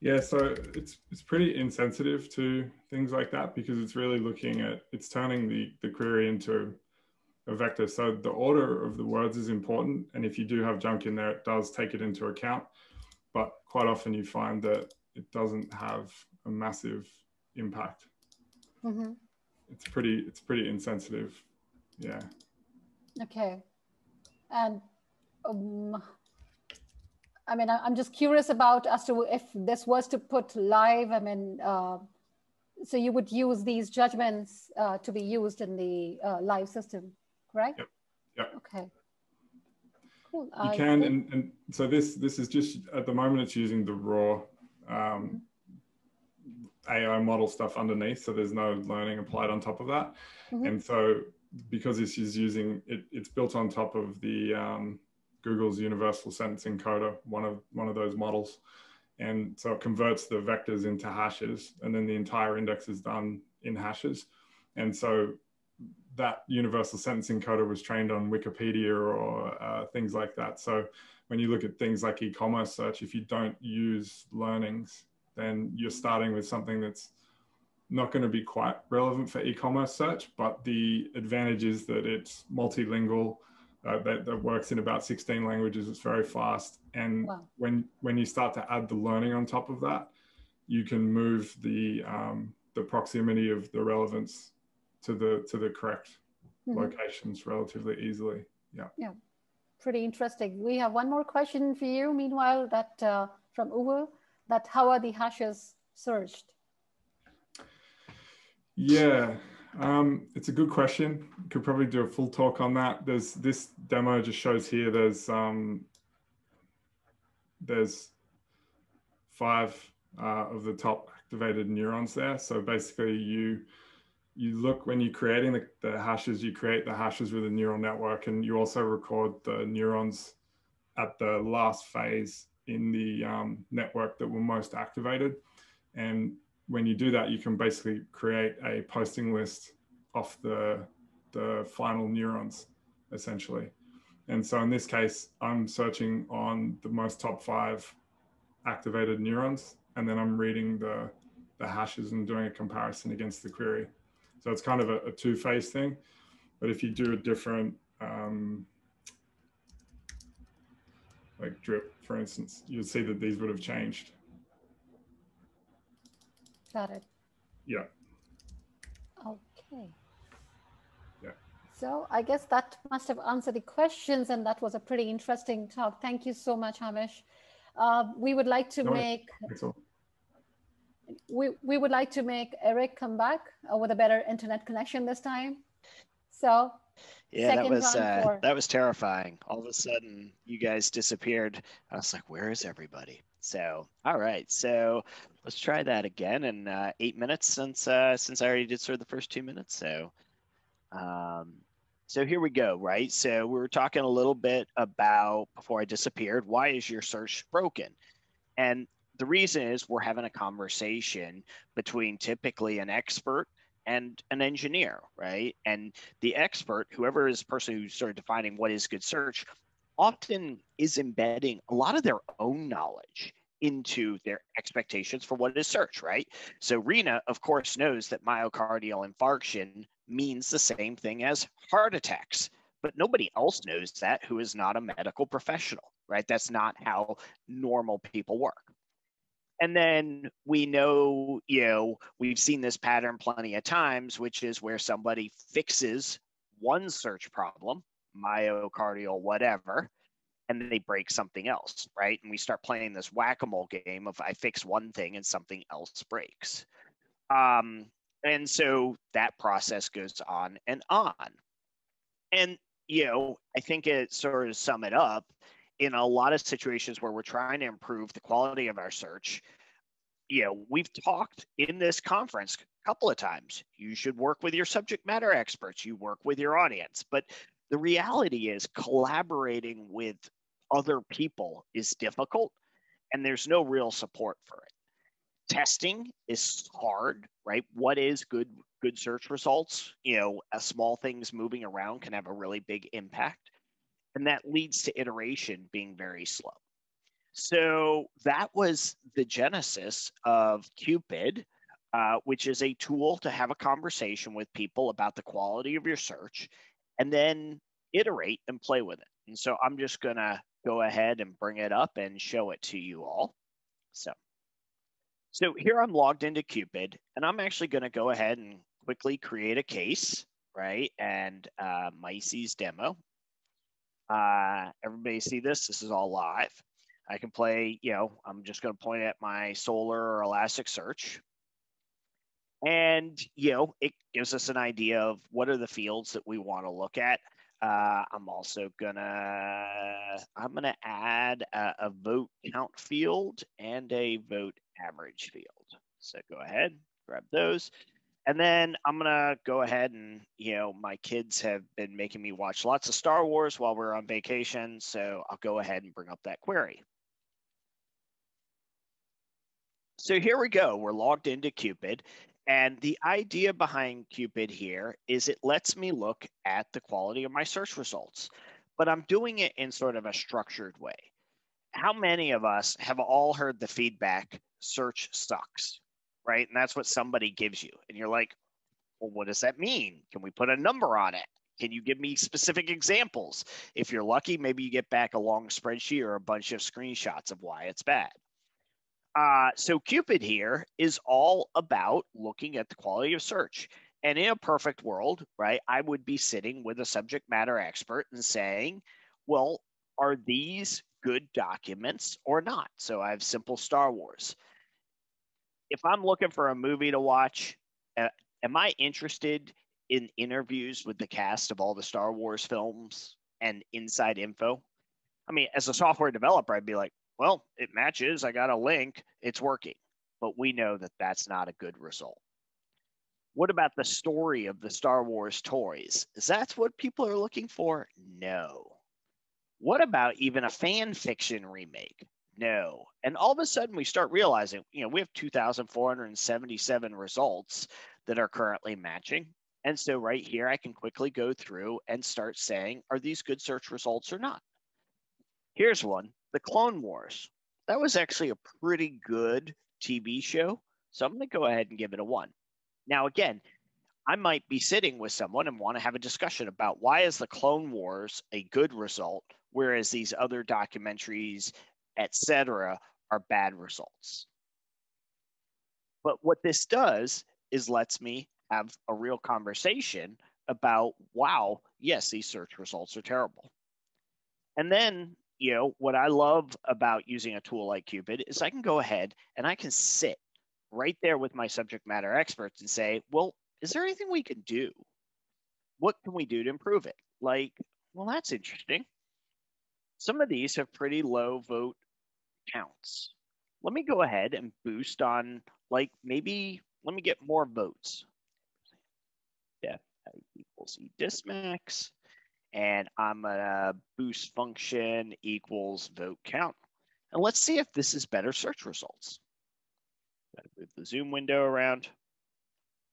Yeah, so it's it's pretty insensitive to things like that because it's really looking at it's turning the the query into a vector. So the order of the words is important, and if you do have junk in there, it does take it into account. But quite often you find that it doesn't have a massive impact. Mm-hmm. It's pretty it's pretty insensitive. Yeah. Okay, and um, I mean, I'm just curious about as to if this was to put live. I mean. Uh, so you would use these judgments uh, to be used in the uh, live system correct? Yep. Yep. Okay. Cool. You I can, and, and so this this is just at the moment it's using the raw um, AI model stuff underneath, so there's no learning applied on top of that. Mm-hmm. And so because this is using it, it's built on top of the um, Google's Universal Sentence Encoder, one of one of those models, and so it converts the vectors into hashes, and then the entire index is done in hashes. And so that universal sentence encoder was trained on Wikipedia or uh, things like that. So when you look at things like e-commerce search, if you don't use learnings, then you're starting with something that's not going to be quite relevant for e-commerce search. But the advantage is that it's multilingual. Uh, that, that works in about 16 languages. It's very fast, and wow. when when you start to add the learning on top of that, you can move the um, the proximity of the relevance to the to the correct mm-hmm. locations relatively easily. Yeah. Yeah. Pretty interesting. We have one more question for you. Meanwhile, that uh, from Uwe, that how are the hashes searched? Yeah, um, it's a good question. Could probably do a full talk on that. There's this demo just shows here. There's um, there's five uh, of the top activated neurons there. So basically, you you look when you're creating the, the hashes, you create the hashes with a neural network, and you also record the neurons at the last phase in the um, network that were most activated. And when you do that, you can basically create a posting list off the, the final neurons, essentially. And so in this case, I'm searching on the most top five activated neurons, and then I'm reading the, the hashes and doing a comparison against the query. So it's kind of a, a two-phase thing. But if you do a different, um, like drip, for instance, you'll see that these would have changed. Got it. Yeah. Okay. Yeah. So I guess that must have answered the questions, and that was a pretty interesting talk. Thank you so much, Hamish. Uh, we would like to no, make we, we would like to make Eric come back uh, with a better internet connection this time. So yeah, that was uh, that was terrifying. All of a sudden, you guys disappeared. I was like, "Where is everybody?" So, all right, so let's try that again in uh, eight minutes since uh, since I already did sort of the first two minutes. So, um, so here we go. Right. So we were talking a little bit about before I disappeared. Why is your search broken? And the reason is we're having a conversation between typically an expert and an engineer, right? And the expert, whoever is the person who's sort of defining what is good search, often is embedding a lot of their own knowledge into their expectations for what is search, right? So Rena, of course, knows that myocardial infarction means the same thing as heart attacks, but nobody else knows that who is not a medical professional, right? That's not how normal people work. And then we know, you know, we've seen this pattern plenty of times, which is where somebody fixes one search problem, myocardial, whatever, and they break something else, right? And we start playing this whack a mole game of I fix one thing and something else breaks. Um, and so that process goes on and on. And, you know, I think it sort of sum it up in a lot of situations where we're trying to improve the quality of our search, you know, we've talked in this conference a couple of times. You should work with your subject matter experts, you work with your audience. But the reality is, collaborating with other people is difficult and there's no real support for it. Testing is hard, right? What is good good search results? You know, a small things moving around can have a really big impact and that leads to iteration being very slow. So that was the genesis of Quepid, uh, which is a tool to have a conversation with people about the quality of your search and then iterate and play with it. And so I'm just going to go ahead and bring it up and show it to you all. So, so here I'm logged into Quepid and I'm actually going to go ahead and quickly create a case, right? And uh, Maisy's demo. Uh, everybody see this? This is all live. I can play, you know, I'm just going to point at my Solr or Elasticsearch. And, you know, it gives us an idea of what are the fields that we want to look at. Uh, I'm also gonna I'm gonna add a, a, vote count field and a vote average field. So go ahead, grab those. And then I'm gonna go ahead and you know my kids have been making me watch lots of Star Wars while we're on vacation, so I'll go ahead and bring up that query. So here we go. We're logged into Quepid. And the idea behind Quepid here is it lets me look at the quality of my search results, but I'm doing it in sort of a structured way. How many of us have all heard the feedback search sucks? right? And that's what somebody gives you. And you're like, well, what does that mean? Can we put a number on it? Can you give me specific examples? If you're lucky, maybe you get back a long spreadsheet or a bunch of screenshots of why it's bad. Uh, so Quepid here is all about looking at the quality of search. And in a perfect world, right, I would be sitting with a subject matter expert and saying, well, are these good documents or not? So I have simple Star Wars if I'm looking for a movie to watch, uh, am I interested in interviews with the cast of all the Star Wars films and inside info? I mean, as a software developer, I'd be like, well, it matches. I got a link. It's working. But we know that that's not a good result. What about the story of the Star Wars toys? Is that what people are looking for? No. What about even a fan fiction remake? No. And all of a sudden, we start realizing, you know, we have 2,477 results that are currently matching. And so right here, I can quickly go through and start saying, are these good search results or not? Here's one, The Clone Wars. That was actually a pretty good TV show. So I'm going to go ahead and give it a one. Now, again, I might be sitting with someone and want to have a discussion about why is the Clone Wars a good result, whereas these other documentaries etc., are bad results. But what this does is lets me have a real conversation about, wow, yes, these search results are terrible. And then, you know, what I love about using a tool like Quepid is I can go ahead and I can sit right there with my subject matter experts and say, well, is there anything we can do? What can we do to improve it? Like, well, that's interesting. Some of these have pretty low vote counts. Let me go ahead and boost on, like, maybe let me get more votes. Def equals e dismax. And I'm gonna boost function equals vote count. And let's see if this is better search results. Move the zoom window around,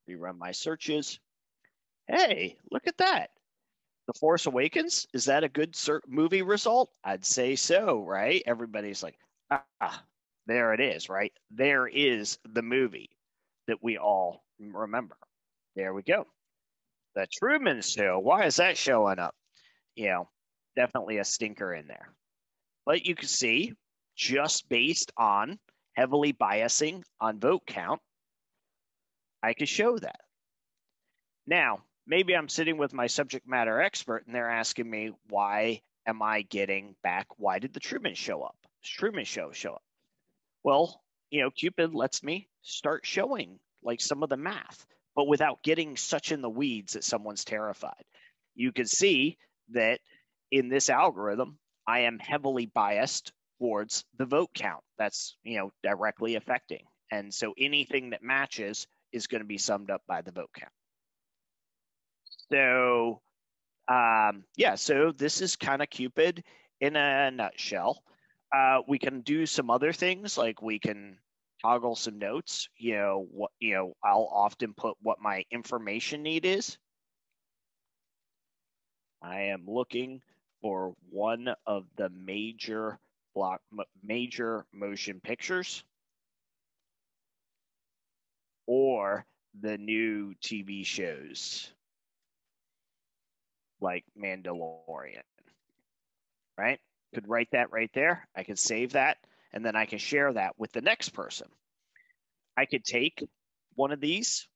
rerun my searches. Hey, look at that. The Force Awakens, is that a good movie result? I'd say so, right? Everybody's like, ah, there it is, right? There is the movie that we all remember. There we go. The Truman Show. Why is that showing up? You know, definitely a stinker in there. But you can see, just based on heavily biasing on vote count, I could show that. Now, maybe I'm sitting with my subject matter expert and they're asking me, why am I getting back? Why did the Truman show up? Truman show show up? Well, you know, Quepid lets me start showing like some of the math, but without getting such in the weeds that someone's terrified. You can see that in this algorithm, I am heavily biased towards the vote count. That's, you know, directly affecting. And so anything that matches is going to be summed up by the vote count. So, um, yeah, so this is kind of Quepid in a nutshell. Uh, we can do some other things like we can toggle some notes. You know, what you know, I'll often put what my information need is. I am looking for one of the major block major motion pictures or the new TV shows like Mandalorian, right? Could write that right there. I could save that and then I can share that with the next person. I could take one of these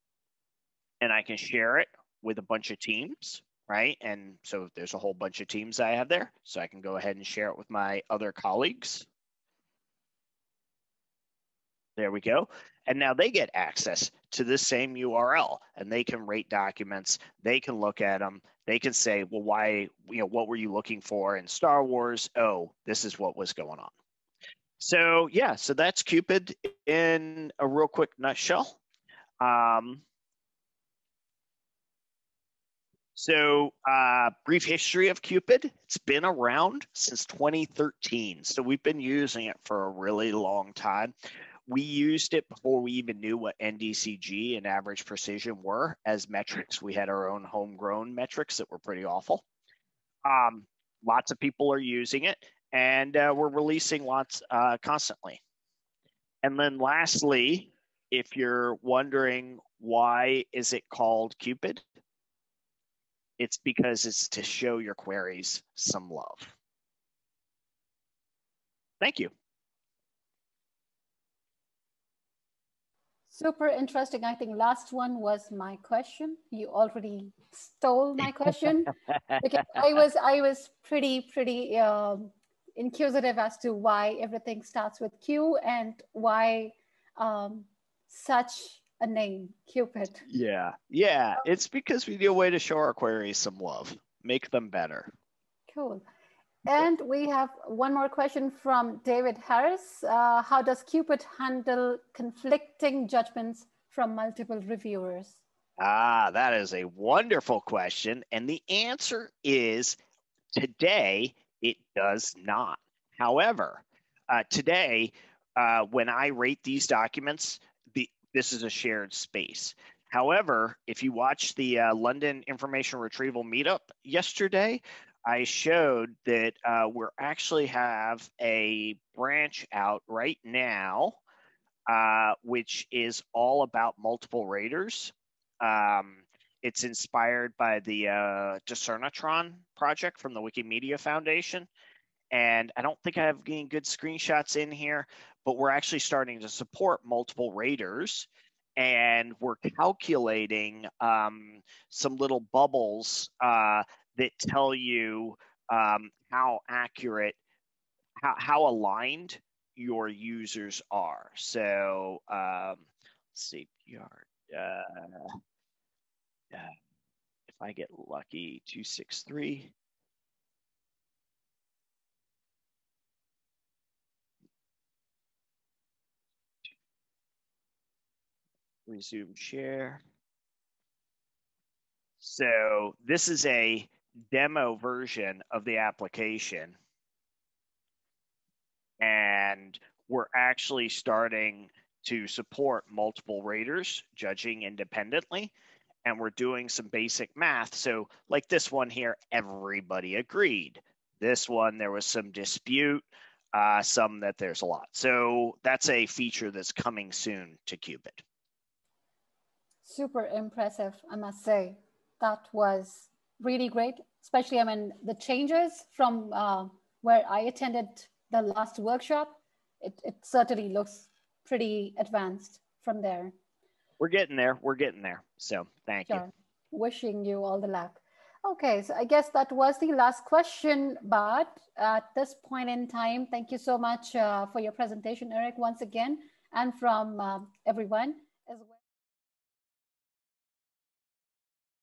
and I can share it with a bunch of teams, right? And so there's a whole bunch of teams I have there. So I can go ahead and share it with my other colleagues. There we go. And now they get access to the same URL and they can rate documents. They can look at them. They can say, well, why, you know, what were you looking for in Star Wars? Oh, this is what was going on. So yeah, so that's Quepid in a real quick nutshell. Um, so, uh, brief history of Quepid. It's been around since 2013. So, we've been using it for a really long time we used it before we even knew what NDCG and average precision were as metrics. We had our own homegrown metrics that were pretty awful. Um, lots of people are using it, and uh, we're releasing lots uh, constantly. And then lastly, if you're wondering why is it called Quepid, it's because it's to show your queries some love. Thank you. Super interesting. I think last one was my question. You already stole my question because I was I was pretty pretty um, inquisitive as to why everything starts with Q and why um, such a name, Quepid. Yeah, yeah. It's because we need a way to show our queries some love, make them better. Cool. And we have one more question from David Harris. Uh, how does Quepid handle conflicting judgments from multiple reviewers? Ah, that is a wonderful question. And the answer is today, it does not. However, uh, today, uh, when I rate these documents, this is a shared space. However, if you watch the uh, London Information Retrieval Meetup yesterday, I showed that uh, we actually have a branch out right now, uh, which is all about multiple raters. Um, it's inspired by the uh, Discernatron project from the Wikimedia Foundation. And I don't think I have any good screenshots in here, but we're actually starting to support multiple raters and we're calculating um, some little bubbles uh, that tell you um, how accurate, how, how aligned your users are. So um, let's see. Uh, uh, if I get lucky, 263. Resume share. So this is a demo version of the application. And we're actually starting to support multiple raters judging independently. And we're doing some basic math. So, like this one here, everybody agreed. This one, there was some dispute, uh, some that there's a lot. So, that's a feature that's coming soon to Quepid. Super impressive, I must say. That was really great, especially, I mean, the changes from uh, where I attended the last workshop, it, it certainly looks pretty advanced from there. We're getting there. We're getting there. So thank sure. you. Wishing you all the luck. Okay, so I guess that was the last question, but at this point in time, thank you so much uh, for your presentation, Eric, once again, and from uh, everyone as well.